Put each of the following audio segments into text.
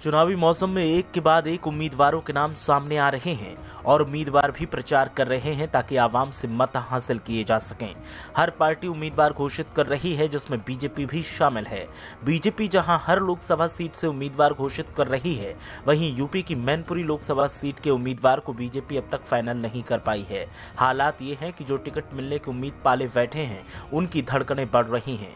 चुनावी मौसम में एक के बाद एक उम्मीदवारों के नाम सामने आ रहे हैं और उम्मीदवार भी प्रचार कर रहे हैं ताकि आवाम से मत हासिल किए जा सकें। हर पार्टी उम्मीदवार घोषित कर रही है, जिसमें बीजेपी भी शामिल है। बीजेपी जहाँ हर लोकसभा सीट से उम्मीदवार घोषित कर रही है, वहीं यूपी की मैनपुरी लोकसभा सीट के उम्मीदवार को बीजेपी अब तक फाइनल नहीं कर पाई है। हालात ये हैं कि जो टिकट मिलने की उम्मीद पाले बैठे हैं, उनकी धड़कनें बढ़ रही हैं।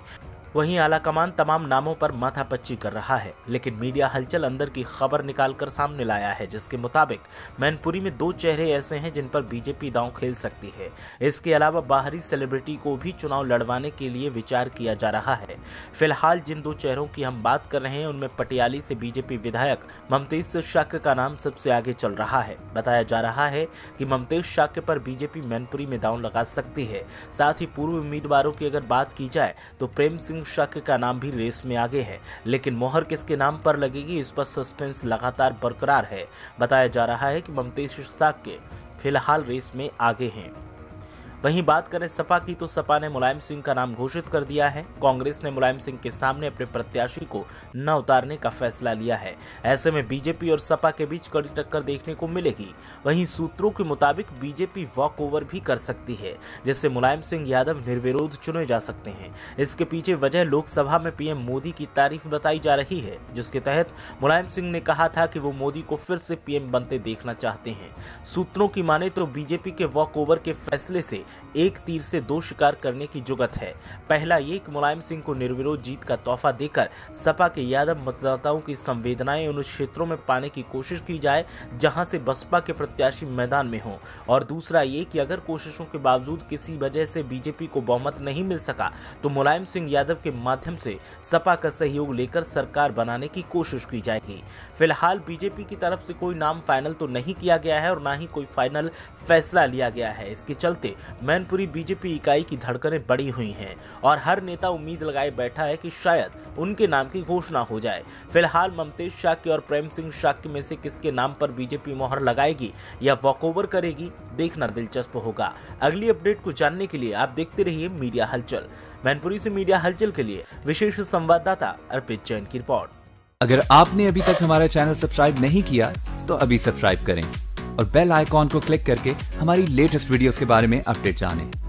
वहीं आलाकमान तमाम नामों पर माथापच्ची कर रहा है, लेकिन मीडिया हलचल अंदर की खबर निकालकर सामने लाया है, जिसके मुताबिक मैनपुरी में दो चेहरे ऐसे हैं जिन पर बीजेपी दांव खेल सकती है। इसके अलावा बाहरी सेलिब्रिटी को भी चुनाव लड़वाने के लिए विचार किया जा रहा है। फ़िलहाल जिन दो चेहरों की हम बात कर रहे हैं, उनमें पटियाली से बीजेपी विधायक ममतेज शाक्य का नाम सबसे आगे चल रहा है। बताया जा रहा है कि ममतेज शाक्य पर बीजेपी मैनपुरी में दांव लगा सकती है। साथ ही पूर्व उम्मीदवारों की अगर बात की जाए तो प्रेम सिंह सिंह शक का नाम भी रेस में आगे है, लेकिन मोहर किसके नाम पर लगेगी, इस पर सस्पेंस लगातार बरकरार है। बताया जा रहा है कि ममतेश साक्य फ़िलहाल रेस में आगे हैं। वहीं बात करें सपा की तो सपा ने मुलायम सिंह का नाम घोषित कर दिया है। कांग्रेस ने मुलायम सिंह के सामने अपने प्रत्याशी को न उतारने का फैसला लिया है। ऐसे में बीजेपी और सपा के बीच कड़ी टक्कर देखने को मिलेगी। वहीं सूत्रों के मुताबिक बीजेपी वॉक ओवर भी कर सकती है, जिससे मुलायम सिंह यादव निर्विरोध चुने जा सकते हैं। इसके पीछे वजह लोकसभा में पीएम मोदी की तारीफ़ बताई जा रही है, जिसके तहत मुलायम सिंह ने कहा था कि वो मोदी को फिर से पीएम बनते देखना चाहते हैं। सूत्रों की माने तो बीजेपी के वॉक ओवर के फैसले से एक तीर से दो शिकार करने की जुगत है। पहला ये कि मुलायम सिंह को निर्विरोध जीत का तोहफा देकर सपा के यादव मतदाताओं की संवेदनाएँ उन क्षेत्रों में पाने की कोशिश की जाए, जहाँ से बसपा के प्रत्याशी मैदान में हो। और दूसरा ये कि अगर कोशिशों के बावजूद किसी वजह से बीजेपी को बहुमत नहीं मिल सका तो मुलायम सिंह यादव के माध्यम से सपा का सहयोग लेकर सरकार बनाने की कोशिश की जाएगी। फ़िलहाल बीजेपी की तरफ़ से कोई नाम फाइनल तो नहीं किया गया है और ना ही कोई फाइनल फैसला लिया गया है। इसके चलते मैनपुरी बीजेपी इकाई की धड़कनें बढ़ी हुई हैं और हर नेता उम्मीद लगाए बैठा है कि शायद उनके नाम की घोषणा हो जाए। फ़िलहाल ममतेज शाक्य और प्रेम सिंह शाक्य में से किसके नाम पर बीजेपी मोहर लगाएगी या वॉकओवर करेगी, देखना दिलचस्प होगा। अगली अपडेट को जानने के लिए आप देखते रहिए मीडिया हलचल। मैनपुरी से मीडिया हलचल के लिए विशेष संवाददाता अर्पित जैन की रिपोर्ट। अगर आपने अभी तक हमारा चैनल सब्सक्राइब नहीं किया तो अभी सब्सक्राइब करें। और बेल आइकॉन को क्लिक करके हमारी लेटेस्ट वीडियोस के बारे में अपडेट जानें।